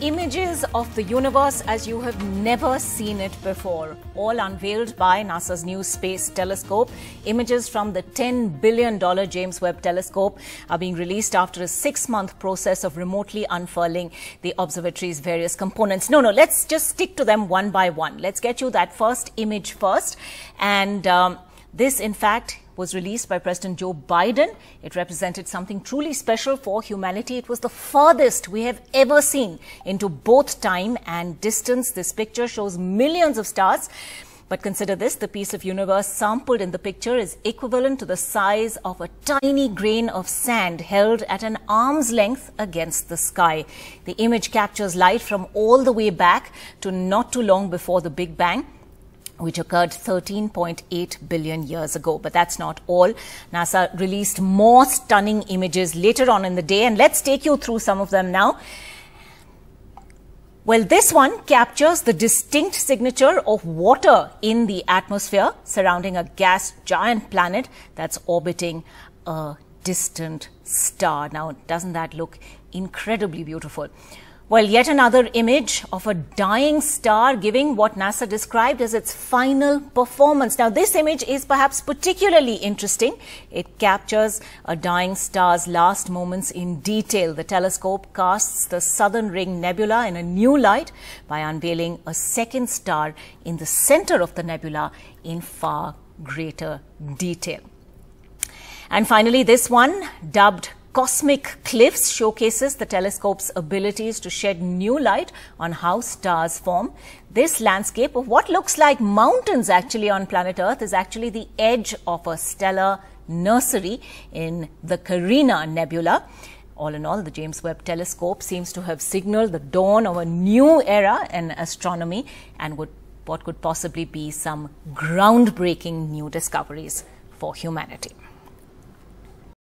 images of the universe as you have never seen it before, all unveiled by NASA's new Space Telescope. Images from the $10 billion James Webb Telescope are being released after a six month process of remotely unfurling the observatory's various components. No, no, let's just stick to them one by one. Let's get you that first image first. And um, this, in fact, was released by President Joe Biden. It represented something truly special for humanity. It was the farthest we have ever seen into both time and distance. This picture shows millions of stars. But consider this, the piece of universe sampled in the picture is equivalent to the size of a tiny grain of sand held at an arm's length against the sky. The image captures light from all the way back to not too long before the Big Bang which occurred 13.8 billion years ago. But that's not all. NASA released more stunning images later on in the day, and let's take you through some of them now. Well, this one captures the distinct signature of water in the atmosphere surrounding a gas giant planet that's orbiting a distant star. Now, doesn't that look incredibly beautiful? Well, yet another image of a dying star giving what NASA described as its final performance. Now, this image is perhaps particularly interesting. It captures a dying star's last moments in detail. The telescope casts the Southern Ring Nebula in a new light by unveiling a second star in the center of the nebula in far greater detail. And finally, this one, dubbed Cosmic Cliffs showcases the telescope's abilities to shed new light on how stars form. This landscape of what looks like mountains actually on planet Earth is actually the edge of a stellar nursery in the Carina Nebula. All in all, the James Webb Telescope seems to have signaled the dawn of a new era in astronomy and would, what could possibly be some groundbreaking new discoveries for humanity.